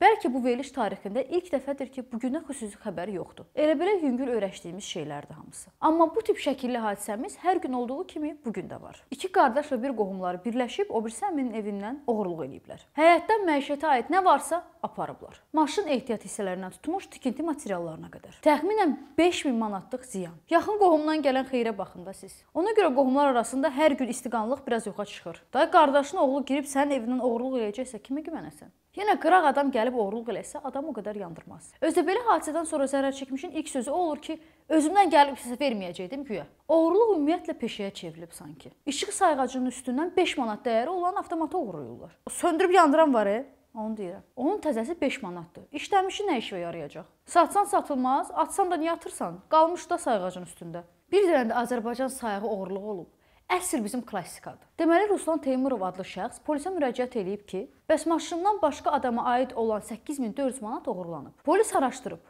Bəlkə bu veriliş tarixində ilk dəfədir ki, bu gündən xüsusi xəbəri yoxdur. Elə belə yüngül öyrəşdiyimiz şeylərdir hamısı. Amma bu tip şəkilli hadisəmiz hər gün olduğu kimi bu gün də var. İki qardaş və bir qohumları birləşib o birisi əminin evindən oğurluq eləyiblər. Həyətdən məişətə aid nə varsa aparıblar. Maşın ehtiyat hissələrindən tutmuş tikinti materiallarına qədər. Təxminən 5000 manatlıq ziyan. Yaxın qohumdan gələn xeyrə baxın da siz. Ona görə qohumlar arasında hər gün istiqanlıq biraz yoxa çıxır. Da qardaşın oğlu girib sənin evindən oğurluq eləyəcəksə kimə güvənəsən? Yenə qıraq adam gəlib oğurluq eləsə, adam o qədər yandırmaz. Özdə belə hadisədən sonra zərər çəkmişin ilk sözü o olur ki, özümdən gəlib sizə verməyəcəkdim güya. Oğurluq ümumiyyətlə peşəyə çevrilib sanki. İşıq sayğacının üstündən 5 manat dəyəri olan avtomata oğurlayırlar. Söndürüb yandıran var, e? Onu deyirəm. Onun təzəsi 5 manatdır. İşləmişi nə işə yarayacaq? Satsan satılmaz, atsan da niyə atırsan? Qalmış da sayğacın üstündə. Bir dənə də Azərbaycan sayığı oğurluğu olub. Əsl bizim klassikadır. Deməli Ruslan Teymurov adlı şəxs polisə müraciət edib ki, bəs maşından başqa adama aid olan 8400 manat oğurlanıb. Polis araşdırıb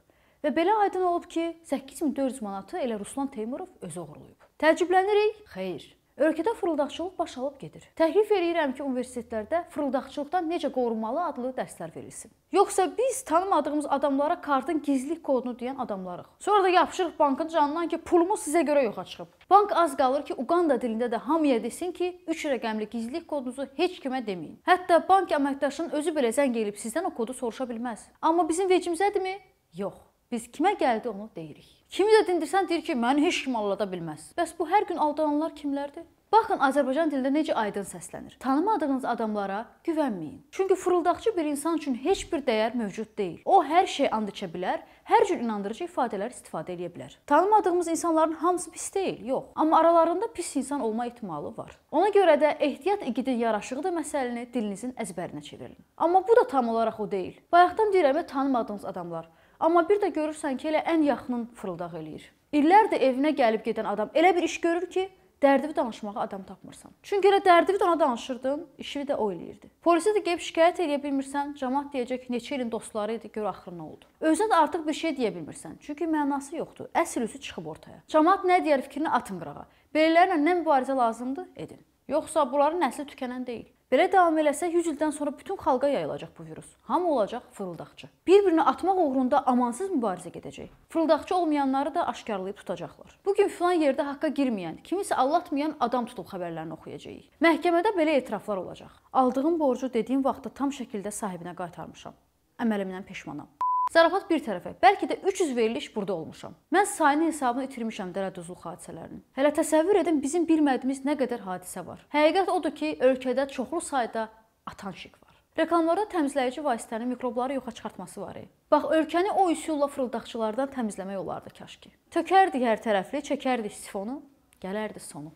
və belə aydın olub ki, 8400 manatı elə Ruslan Teymurov özü oğurlayıb. Təəccüblənirik? Xeyr. Ölkədə fırıldaqçılıq baş alıb gedir. Təklif edirəm ki, universitetlərdə fırıldaqçılıqdan necə qorunmalı adlı dərslər verilsin. Yoxsa biz tanımadığımız adamlara kartın gizlilik kodunu deyən adamlarıq. Sonra da yapışırıq bankın canından ki, pulumuz sizə görə yoxa çıxıb. Bank az qalır ki, Uqanda dilində də hamıya desin ki, 3 rəqəmli gizlilik kodunuzu heç kimə deməyin. Hətta bank əməkdaşının özü belə zəng elib sizdən o kodu soruşa bilməz. Amma bizim vecimizədirmi? Yox. Biz kimə gəldi onu deyirik. Kimi də dindirsən deyir ki, məni heç kim aldada bilməz. Bəs bu hər gün aldananlar kimlərdir? Baxın Azərbaycan dilində necə aydın səslənir. Tanımadığınız adamlara güvənməyin. Çünki fırıldaqçı bir insan üçün heç bir dəyər mövcud deyil. O hər şey and içə bilər, hər cür inandırıcı ifadələr istifadə edə bilər. Tanımadığımız insanların hamısı pis deyil, yox. Amma aralarında pis insan olma ehtimalı var. Ona görə də ehtiyat igidin yaraşığı da məsələni dilinizin əzbərinə çevirin. Amma bu da tam olaraq o deyil. Bayaqdan deyirəm, tanımadığınız adamlar Amma bir də görürsən ki, elə ən yaxının fırıldaq eləyir. İllərdir evinə gəlib gedən adam elə bir iş görür ki, dərdini danışmağa adam tapmırsan. Çünki elə dərdini də ona danışırdın, işini də o eləyirdi. Polisə də gəlib şikayət edə bilmirsən, cəmaət deyəcək neçə ilin dostları idi, gör axırı nə oldu. Özünə də artıq bir şey deyə bilmirsən, çünki mənası yoxdur. Əsl üzü çıxıb ortaya. Cəmaət nə deyər fikrini atın qırağa. Belələrlə nə mübarizə lazımdır, edin. Yoxsa bunların nəsli tükənən deyil. Belə davam eləsə 100 ildən sonra bütün xalqa yayılacaq bu virus. Hamı olacaq fırıldaqçı. Bir-birini atmaq uğrunda amansız mübarizə gedəcək. Fırıldaqçı olmayanları da aşkarlayıb tutacaqlar. Bu gün filan yerdə haqqa girməyən, kimisə allatmayan adam tutub xəbərlərini oxuyacağıq. Məhkəmədə belə etiraflar olacaq. Aldığım borcu dediyim vaxtda tam şəkildə sahibinə qaytarmışam. Əməlimdən peşmanam. Zarafat bir tərəfə, bəlkə də 300 veriliş burada olmuşam. Mən sayının hesabını itirmişəm dərəduzluq hadisələrinin. Hələ təsəvvür edin bizim bilmədiyimiz nə qədər hadisə var. Həqiqət odur ki, ölkədə çoxlu sayda atanşik var. Reklamlarda təmizləyici vasitənin mikrobları yoxa çıxartması var. Bax, ölkəni o üsulla fırıldaqçılardan təmizləmək olardı kaş ki. Tökərdik hər tərəfli, çəkərdik sifonu, gələrdi sonu.